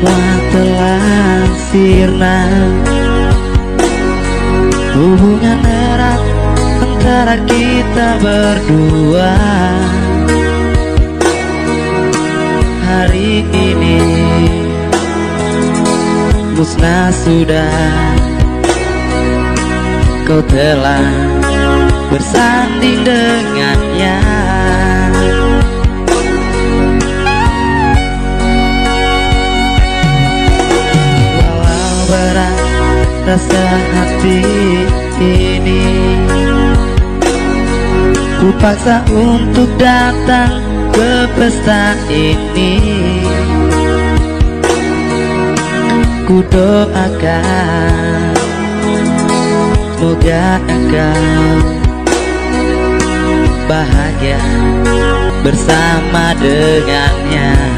Semua telah sirna Hubungan erat antara kita berdua. Hari ini musnah sudah. Kau telah bersanding dengannya rasa hati ini. Ku paksa untuk datang ke pesta ini. Ku doakan Semoga engkau bahagia bersama dengannya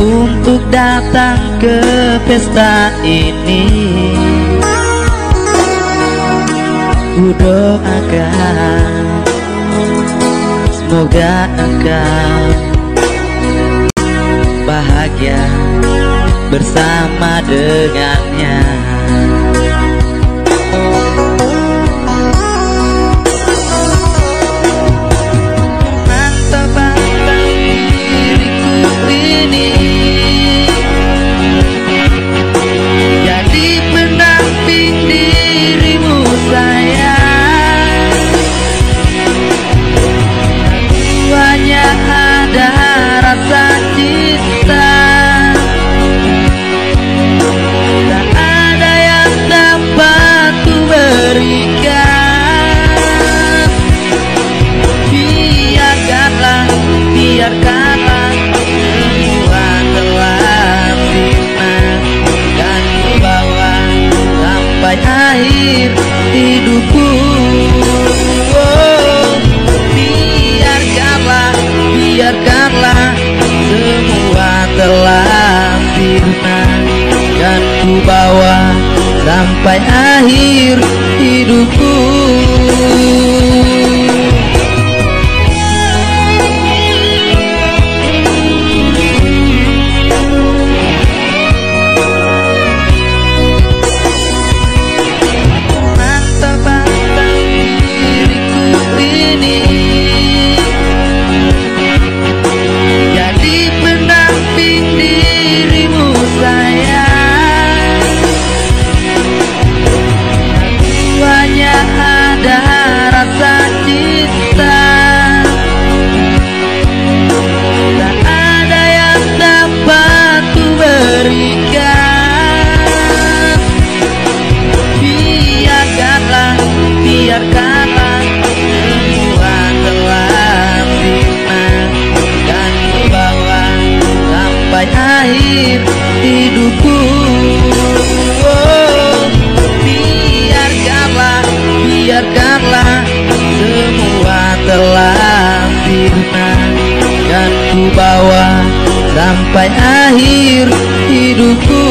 untuk datang ke pesta ini. Ku doakan Semoga engkau bahagia bersama dengannya akhir hidupku. Oh, Biarkanlah, biarkanlah Semua telah sirna Dan ku bawa sampai akhir hidupku hidupku. Oh, Biarkanlah, biarkanlah Semua telah sirna Dan ku bawa sampai akhir hidupku